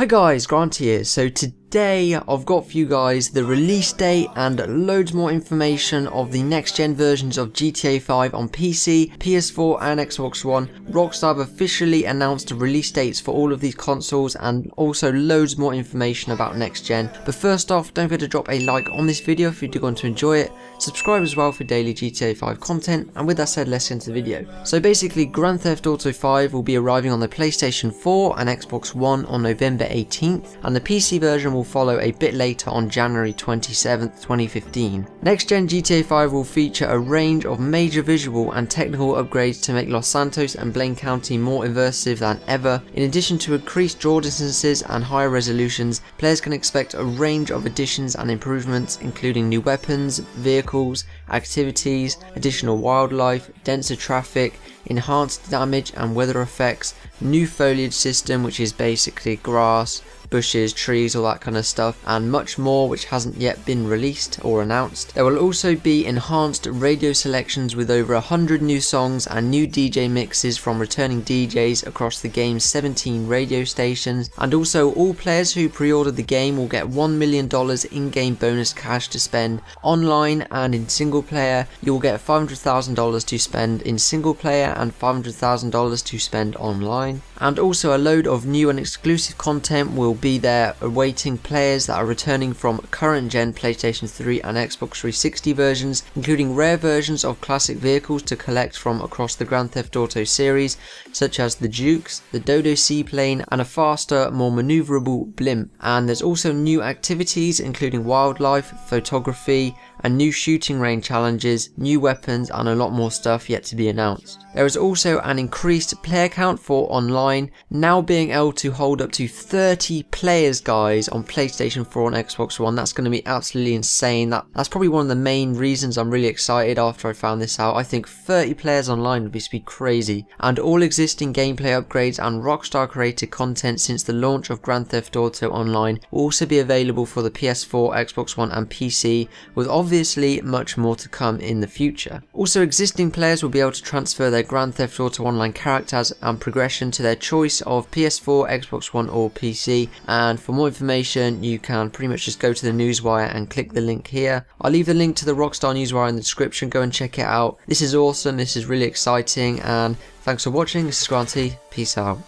Hi guys, Grant here. So today I've got for you guys the release date and loads more information of the next gen versions of GTA 5 on PC, PS4 and Xbox One. Rockstar have officially announced release dates for all of these consoles and also loads more information about next gen. But first off, don't forget to drop a like on this video if you do want to enjoy it. Subscribe as well for daily GTA 5 content and with that said let's get into the video. So basically Grand Theft Auto 5 will be arriving on the PlayStation 4 and Xbox One on November 18th, and the PC version will follow a bit later on January 27th, 2015. Next gen GTA 5 will feature a range of major visual and technical upgrades to make Los Santos and Blaine County more immersive than ever. In addition to increased draw distances and higher resolutions, players can expect a range of additions and improvements including new weapons, vehicles, activities, additional wildlife, denser traffic, enhanced damage and weather effects, new foliage system which is basically grass, bushes, trees, all that kind of stuff, and much more which hasn't yet been released or announced. There will also be enhanced radio selections with over 100 new songs and new DJ mixes from returning DJs across the game's 17 radio stations, and also all players who pre-ordered the game will get $1 million in-game bonus cash to spend online and in single player, you will get $500,000 to spend in single player and $500,000 to spend online. And also a load of new and exclusive content will be there awaiting players that are returning from current gen PlayStation 3 and Xbox 360 versions, including rare versions of classic vehicles to collect from across the Grand Theft Auto series, such as the Dukes, the Dodo Seaplane, and a faster, more maneuverable blimp. And there's also new activities including wildlife, photography, and new shooting range challenges, new weapons, and a lot more stuff yet to be announced. There is also an increased player count for online, now being able to hold up to 30 players guys on PlayStation 4 and Xbox One. That's going to be absolutely insane. That, that's probably one of the main reasons I'm really excited after I found this out. I think 30 players online would be crazy. And all existing gameplay upgrades and Rockstar created content since the launch of Grand Theft Auto Online will also be available for the PS4, Xbox One and PC with obviously much more to come in the future. Also existing players will be able to transfer their their Grand Theft Auto Online characters and progression to their choice of PS4, Xbox One or PC and for more information you can pretty much just go to the newswire and click the link here. I'll leave the link to the Rockstar newswire in the description, go and check it out. This is awesome, this is really exciting and thanks for watching, this is Granty, peace out.